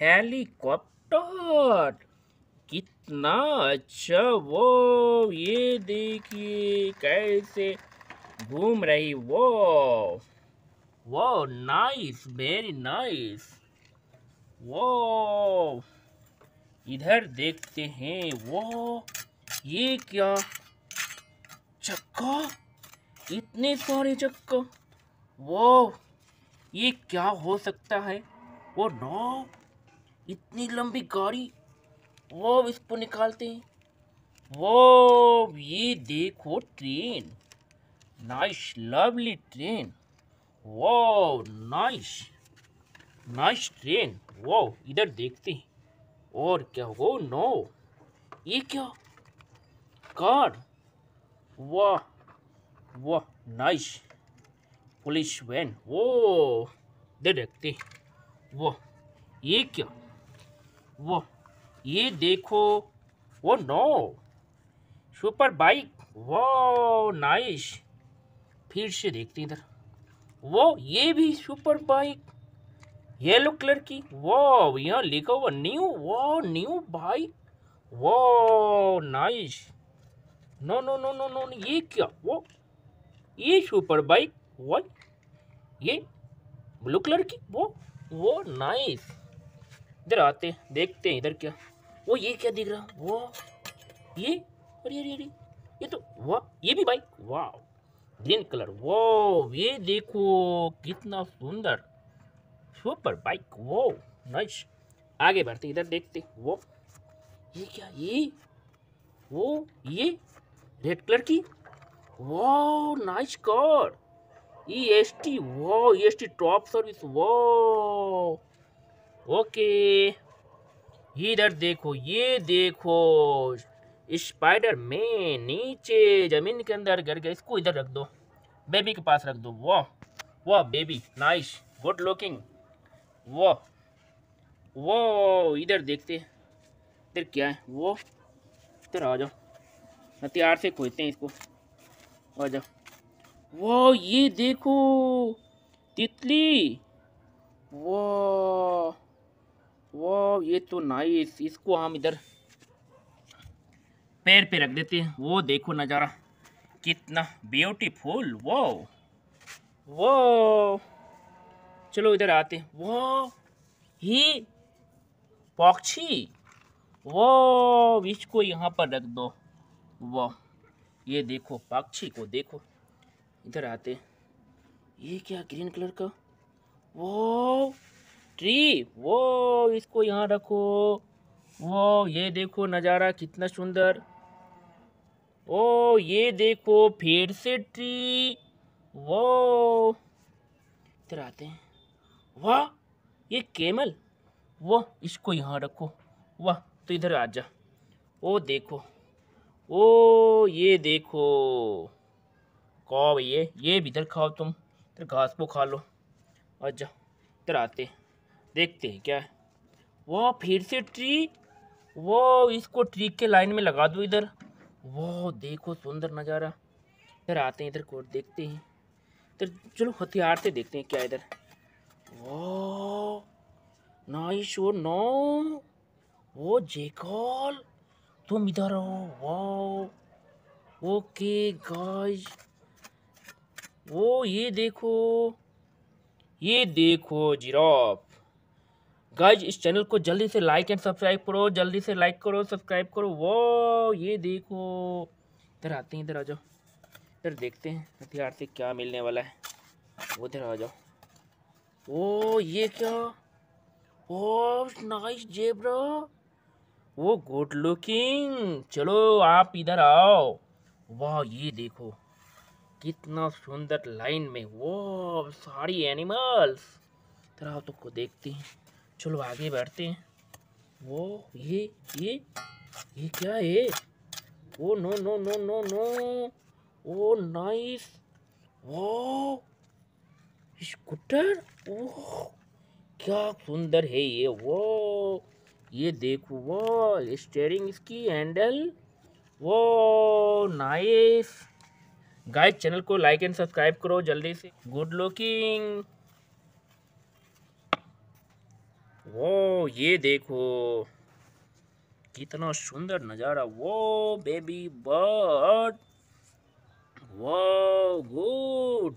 Helicopter. कितना अच्छा वो, ये देखिए कैसे घूम रही वो। वो नाइस वेरी नाइस वो इधर देखते हैं वो, ये क्या? चक्का? इतने सारे चक्का। वो ये क्या हो सकता है? वो नो इतनी लंबी गाड़ी, वो इसको निकालते हैं। वो ये देखो ट्रेन नाइस लवली ट्रेन वो नाइस नाइस ट्रेन वो इधर देखते हैं। और क्या हो नो ये क्या? कार। वाह वाह नाइस पुलिस वैन वो दे देखते वो ये क्या? वो, ये देखो, वो नो सुपर बाइक वो नाइस फिर से देखते इधर। वो, ये भी सुपर बाइक येलो कलर की वो यहाँ लिखा हुआ न्यू वो न्यू बाइक वो nice no no no no no ये क्या? वो, ये सुपर बाइक वो ये ब्लू कलर की, वो वो नाइस इधर आते देखते हैं इधर क्या। वो ये क्या दिख रहा? वो ये? अरे अरे अरे। ये तो वाह। ये भी बाइक? वाह। Green colour. वो ये देखो, कितना सुंदर। Super bike. वो नाइस। आगे बढ़ते इधर देखते वो ये क्या? ये? वो? ये? रेड कलर की? वो nice car. E S T वो E S T top service. वो ओके। इधर देखो, ये देखो। स्पाइडर में नीचे ज़मीन के अंदर गिर गया। इसको इधर रख दो। बेबी के पास रख दो। वाह वाह, बेबी नाइस गुड लुकिंग वाह वो इधर देखते इधर क्या है? वो इधर आ जाओ। हथियार से खोजते हैं इसको। आ जाओ। वो ये देखो, तितली। वाह। वाह, ये तो नाइस इसको हम इधर पैर पे रख देते हैं। वो देखो नज़ारा, कितना ब्यूटीफुल वो वो चलो इधर आते हैं। वो ही पक्षी। वो इसको यहाँ पर रख दो। वो ये देखो, पक्षी को देखो। इधर आते ये क्या ग्रीन कलर का? वो ट्री। वो इसको यहाँ रखो। वो ये देखो नज़ारा कितना सुंदर। ओ, ये देखो फिर से ट्री। वो। इधर आते हैं। वाह, ये केमल। वो, इसको यहाँ रखो। वाह तो इधर आ जा। ओ, देखो। ओ, ये देखो। कौ ये ये भी इधर खाओ तुम। इधर घास को खा लो। अच्छा इधर आते देखते हैं क्या वो फिर से ट्री, वो इसको ट्री के लाइन में लगा दो इधर। वो देखो सुंदर नज़ारा। इधर आते हैं, इधर को देखते हैं। इधर चलो हथियार से देखते हैं क्या इधर। वो नाइस ओ नो। वो जेकॉल। तुम इधर हो वाह ओके गाइस। वो ये देखो। ये देखो जिराफ। गाइज़ इस चैनल को जल्दी से लाइक एंड सब्सक्राइब करो, जल्दी से लाइक करो सब्सक्राइब करो। वो ये देखो। इधर आते हैं, इधर आ जाओ। इधर देखते हैं, हथियार से क्या मिलने वाला है। वो इधर आ जाओ। ओ ये क्या? ओ नाइस जेब्रा वो गुड लुकिंग चलो, आप इधर आओ। वाह ये देखो। कितना सुंदर लाइन में। वो सारी एनिमल्स आओ तो को देखते हैं। चलो आगे बढ़ते हैं। वो, ये ये ये क्या है? ओ, no no no no no. ओ, नाइस। वो स्कूटर? ओ, क्या सुंदर है ये। वो, ये देखो, वो स्टेयरिंग इसकी हैंडल वो नाइस गाइस चैनल को लाइक एंड सब्सक्राइब करो जल्दी से। गुड लुकिंग वो ये देखो। कितना सुंदर नज़ारा। वो बेबी बर्ड वो गुड